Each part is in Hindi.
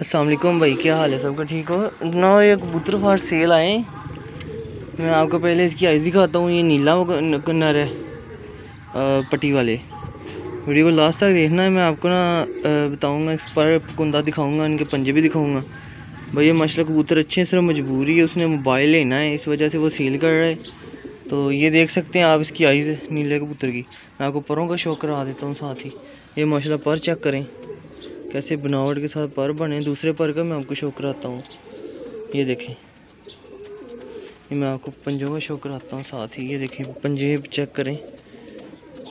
असलम भाई, क्या हाल है? सबका ठीक हो? ना ये कबूतर फार सेल आए। मैं आपको पहले इसकी आइज़ दिखाता हूँ, ये नीला कन्नर है पट्टी वाले। वीडियो को लास्ट तक देखना है, मैं आपको ना बताऊँगा, इस पर कुंदा दिखाऊँगा, इनके पंजे भी दिखाऊँगा। भाई, ये माशा कबूतर अच्छे हैं सिर्फ़ मजबूरी है, उसने मोबाइल लेना है, इस वजह से वो सेल कर रहा है। तो ये देख सकते हैं आप इसकी आइज़ नीले कबूतर की। मैं आपको परों का शौक करा देता हूँ, साथ ही। ये माशाल्लाह पर चेक करें। कैसे बनावट के साथ पर बने, दूसरे पर का मैं आपको शो कराता हूँ। ये देखें। ये मैं आपको पंजों का शो कराता हूँ, साथ ही ये देखें, पंजे चेक करें।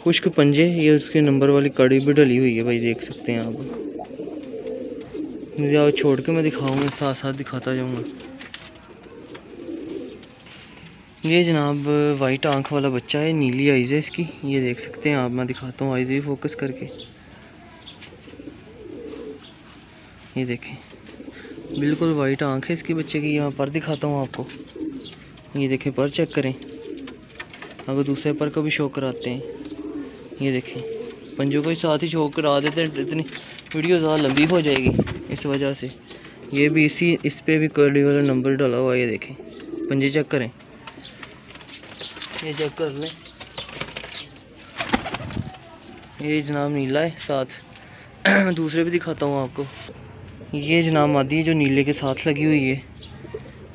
खुश्क पंजे, ये उसके नंबर वाली कड़ी भी डली हुई है भाई, देख सकते हैं आप। मुझे आप छोड़ के मैं दिखाऊँगा, साथ साथ दिखाता जाऊँगा। ये जनाब वाइट आँख वाला बच्चा है, नीली आइज़ है इसकी। ये देख सकते हैं आप, मैं दिखाता हूँ आइज़ भी फोकस करके। ये देखें। बिल्कुल वाइट आँख है इसके बच्चे की, यहाँ पर दिखाता हूँ आपको। ये देखें, पर चेक करें। अगर दूसरे पर का भी शो कराते हैं। ये देखें, पंजों को साथ ही शो करा देते हैं, इतनी वीडियो ज़्यादा लंबी हो जाएगी इस वजह से। ये भी इसी, इस पर भी कर्ली वाला नंबर डाला हुआ है, ये देखें। पंजे चेक करें। ये चेक कर लें। ये जनाब नीला है, साथ। दूसरे भी दिखाता हूँ आपको। ये जनाब मादी है जो नीले के साथ लगी हुई है।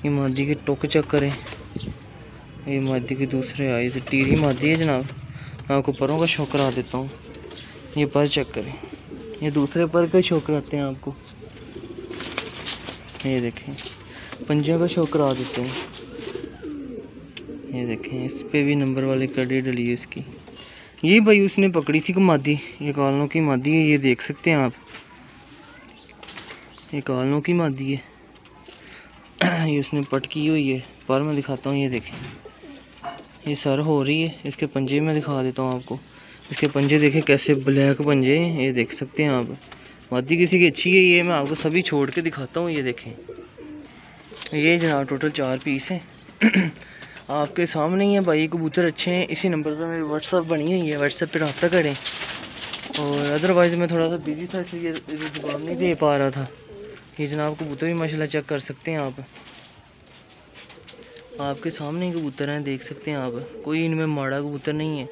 ये मादी के टोक चेक करें ये मादी के दूसरे आई से टीरी मादी है जनाब। मैं आपको परों का शौक करा देता हूँ। ये पर चेक करें ये दूसरे पर का शौक कराते हैं आपको। ये देखें। पंजे का शौक करा देते हैं। ये देखें। इस पर भी नंबर वाले कड़ी डली है इसकी। ये भाई उसने पकड़ी थी मादी। ये कालों की मादी है। ये देख सकते हैं आप। ये कालों की मादी है? ये उसने पटकी हुई है। पर मैं दिखाता हूँ, ये देखें। ये सर हो रही है। इसके पंजे में दिखा देता हूँ आपको। इसके पंजे देखें कैसे ब्लैक पंजे हैं। ये देख सकते हैं आप। मादी किसी की अच्छी है ये। मैं आपको सभी छोड़ के दिखाता हूँ, ये देखें। ये जनाब टोटल चार पीस हैं। आपके सामने ही है भाई। कबूतर अच्छे हैं। इसी नंबर पर मेरी व्हाट्सअप बनी हुई है। व्हाट्सएप पर रब्ता करें। और अदरवाइज़ मैं थोड़ा सा बिज़ी था, इसलिए जवाब नहीं दे पा रहा था। ये जनाब कबूतर भी माशाल्लाह चेक कर सकते हैं आप। आपके सामने कबूतर हैं, देख सकते हैं आप। कोई इनमें माड़ा कबूतर नहीं है।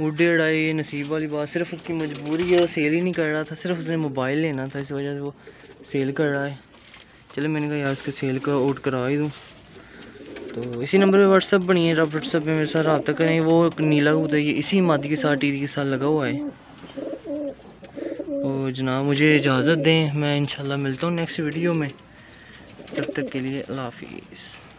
उड़े उड़ाए ये नसीब वाली बात, सिर्फ़ उसकी मजबूरी है, वो सेल ही नहीं कर रहा था, सिर्फ़ उसने मोबाइल लेना था, इस वजह से वो सेल कर रहा है। चलो मैंने कहा, यार उसके सेल का आउट करा ही दूँ। तो इसी नंबर पे व्हाट्सअप बनी है व्हाट्सअप पे मेरे साथ रब्ता करें। वो एक नीला कबूतर ये इसी मादी के साथ टीरी के साथ लगा हुआ है। जनाब, मुझे इजाज़त दें। मैं इंशाल्लाह मिलता हूँ नेक्स्ट वीडियो में। तब तक के लिए अल्लाह हाफिज़।